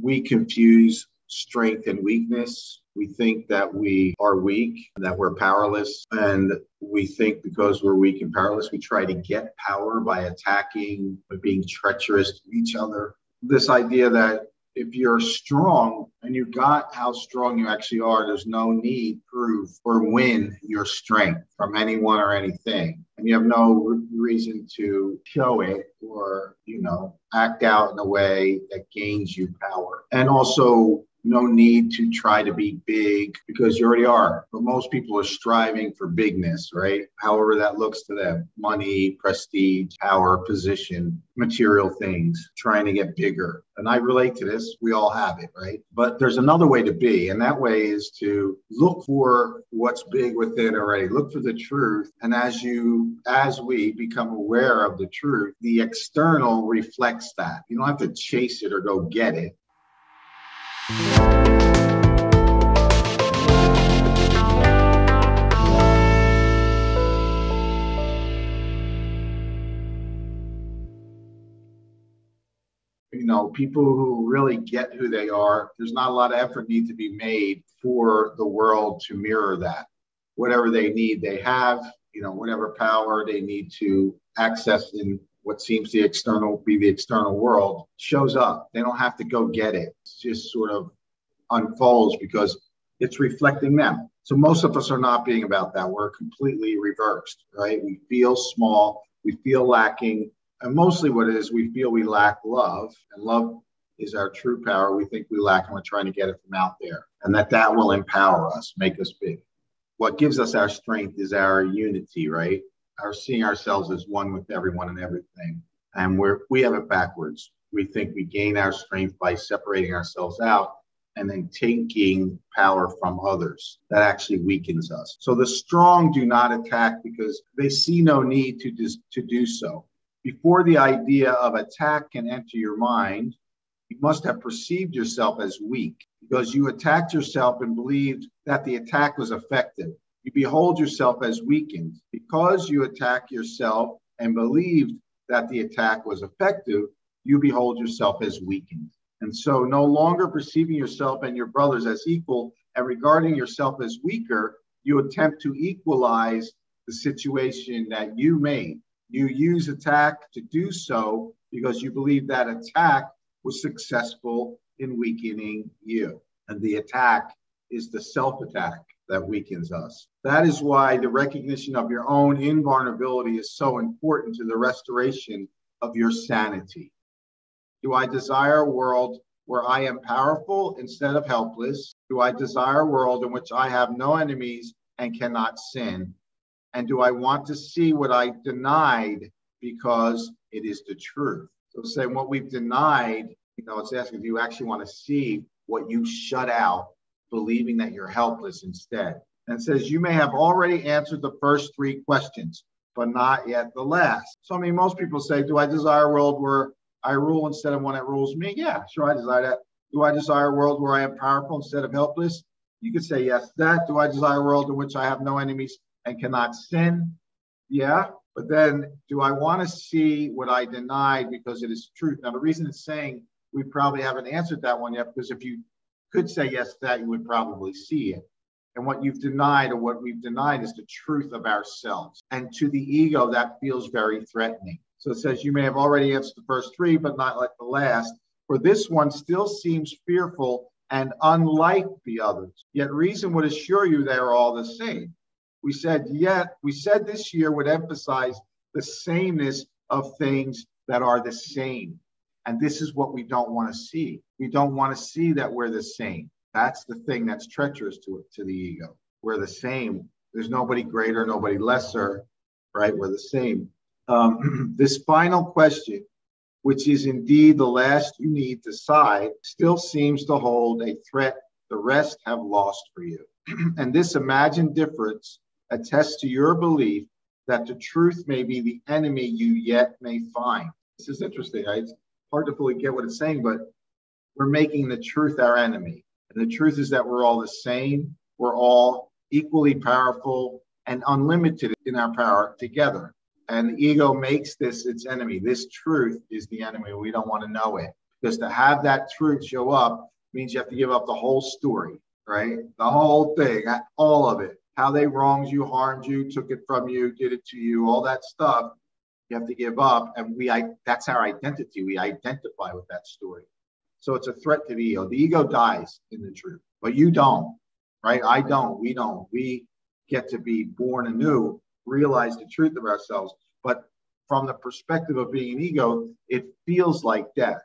we confuse strength and weakness. We think that we are weak, that we're powerless. And we think because we're weak and powerless, we try to get power by attacking, by being treacherous to each other. This idea that if you're strong and you got how strong you actually are, there's no need prove or win your strength from anyone or anything. And you have no reason to show it or, you know, act out in a way that gains you power. And also no need to try to be big because you already are. But most people are striving for bigness, right? However, that looks to them money, prestige, power, position, material things, trying to get bigger. And I relate to this. We all have it, right? But there's another way to be. And that way is to look for what's big within already, look for the truth. And as you, as we become aware of the truth, the external reflects that. You don't have to chase it or go get it you people who really get who they are, there's not a lot of effort need to be made for the world to mirror that. Whatever they need, they have, you know, whatever power they need to access in what seems the external be the external world shows up. They don't have to go get it. Just sort of unfolds because it's reflecting them. So most of us are not being about that. We're completely reversed, right? We feel small, we feel lacking, and mostly what it is, we feel we lack love, and love is our true power. We think we lack, and we're trying to get it from out there, and that that will empower us, make us big. What gives us our strength is our unity, right? are seeing ourselves as one with everyone and everything. And we're we have it backwards. We think we gain our strength by separating ourselves out and then taking power from others. That actually weakens us. So the strong do not attack because they see no need to, dis- to do so. Before the idea of attack can enter your mind, you must have perceived yourself as weak because you attacked yourself and believed that the attack was effective you behold yourself as weakened. Because you attack yourself and believed that the attack was effective, you behold yourself as weakened. And so, no longer perceiving yourself and your brothers as equal and regarding yourself as weaker, you attempt to equalize the situation that you made. You use attack to do so because you believe that attack was successful in weakening you. And the attack is the self attack that weakens us. That is why the recognition of your own invulnerability is so important to the restoration of your sanity. Do I desire a world where I am powerful instead of helpless? Do I desire a world in which I have no enemies and cannot sin? And do I want to see what I denied because it is the truth? So, saying what we've denied, you know, it's asking, do you actually want to see what you shut out believing that you're helpless instead. And says, You may have already answered the first three questions, but not yet the last. So, I mean, most people say, Do I desire a world where I rule instead of one that rules me? Yeah, sure, I desire that. Do I desire a world where I am powerful instead of helpless? You could say yes that. Do I desire a world in which I have no enemies and cannot sin? Yeah. But then, do I want to see what I denied because it is truth? Now, the reason it's saying we probably haven't answered that one yet, because if you could say yes to that, you would probably see it. And what you've denied or what we've denied is the truth of ourselves. And to the ego, that feels very threatening. So it says, You may have already answered the first three, but not like the last. For this one still seems fearful and unlike the others. Yet reason would assure you they are all the same. We said, yet we said this year would emphasize the sameness of things that are the same. And this is what we don't want to see. We don't want to see that we're the same. That's the thing that's treacherous to it, to the ego. We're the same. There's nobody greater, nobody lesser, right? We're the same. Um, this final question, which is indeed the last you need to decide, still seems to hold a threat the rest have lost for you. and this imagined difference attests to your belief that the truth may be the enemy you yet may find. This is interesting. Right? hard to fully get what it's saying, but we're making the truth our enemy. And the truth is that we're all the same. We're all equally powerful and unlimited in our power together. And the ego makes this its enemy. This truth is the enemy. We don't want to know it Because to have that truth show up means you have to give up the whole story, right? The whole thing, all of it. How they wronged you, harmed you, took it from you, did it to you, all that stuff you have to give up. And we, I, that's our identity. We identify with that story. So it's a threat to the ego. The ego dies in the truth, but you don't, right? I don't. We don't. We get to be born anew, realize the truth of ourselves. But from the perspective of being an ego, it feels like death.